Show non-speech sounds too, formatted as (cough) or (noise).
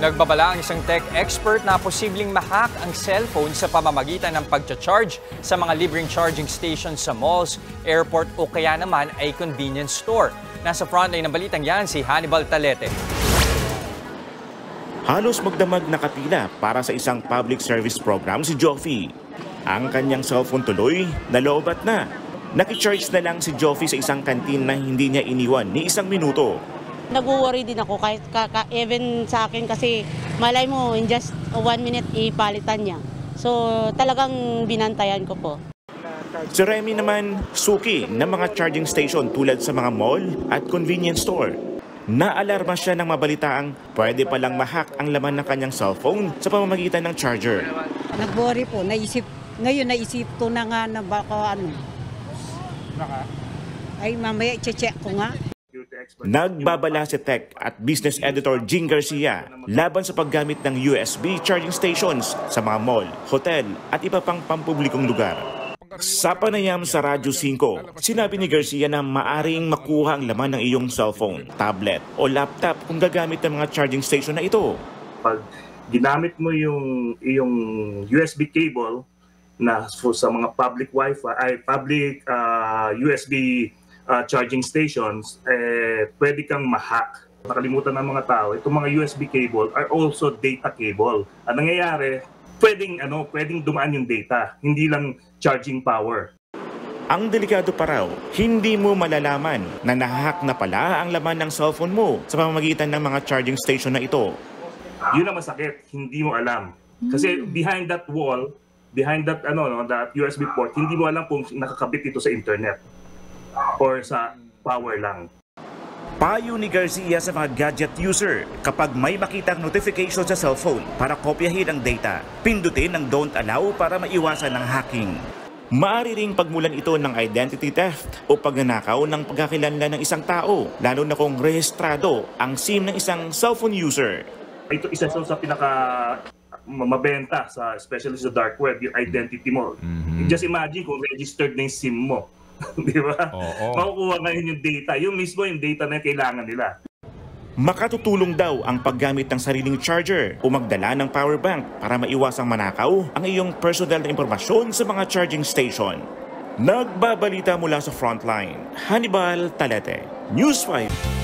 Nagbabala ang isang tech expert na posibleng mahack ang cellphone sa pamamagitan ng pagcha-charge sa mga libreng charging stations sa malls, airport o kaya naman ay convenience store. Nasa frontline ng balitang yan si Hannibal Talete. Halos magdamag na kapila para sa isang public service program si Joffy. Ang kanyang cellphone tuloy, nalobat na. Nakicharge na lang si Joffy sa isang kantin na hindi niya iniwan ni isang minuto. Nag-worry din ako kahit ka, ka- even sa akin kasi malay mo in just one minute ipalitan niya. So talagang binantayan ko po. Si Remy naman, suki ng mga charging station tulad sa mga mall at convenience store. Naalarma siya nang mabalitaang pwede palang mahack ang laman ng kanyang cellphone sa pamamagitan ng charger. Nag-worry po, naisip, ngayon naisip ko na nga na baka ano. Ay mamaya i-check ko nga. Nagbabala si tech at business editor Jing Garcia laban sa paggamit ng USB charging stations sa mga mall, hotel at iba pang pampublikong lugar. Sa panayam sa Radyo 5, sinabi ni Garcia na maaring makuha ang laman ng iyong cellphone, tablet o laptop kung gagamit ng mga charging station na ito. pag ginamit mo yung yung USB cable na for sa mga public Wi-Fi ay public ah, USB ah, charging stations eh pwede kang ma-hack. Nakalimutan ng mga tao, itong mga USB cable are also data cable. Ang nangyayari, pwedeng ano, pwedeng dumaan yung data, hindi lang charging power. Ang delikado pa raw, hindi mo malalaman na nahahack na pala ang laman ng cellphone mo sa pamamagitan ng mga charging station na ito. Yun ang masakit, hindi mo alam. Kasi behind that wall, behind that ano no, that USB port, hindi mo alam kung nakakabit ito sa internet or sa power lang. Payo ni Garcia sa mga gadget user, kapag may makitang notification sa cellphone para kopyahin ang data, pindutin ang don't allow para maiwasan ng hacking. Maaari ring pagmulan ito ng identity theft o pagnanakaw ng pagkakilanlan ng isang tao, lalo na kung rehistrado ang SIM ng isang cellphone user. Ito isa sa sa pinaka ma- mabenta sa especially sa dark web yung identity mo. Just imagine kung registered na yung SIM mo. (laughs) Di ba? Oo. Makukuha ngayon yung data. Yung mismo yung data na kailangan nila. Makatutulong daw ang paggamit ng sariling charger o magdala ng power bank para maiwasang manakaw ang iyong personal na impormasyon sa mga charging station. Nagbabalita mula sa frontline, Hannibal Talete, News 5.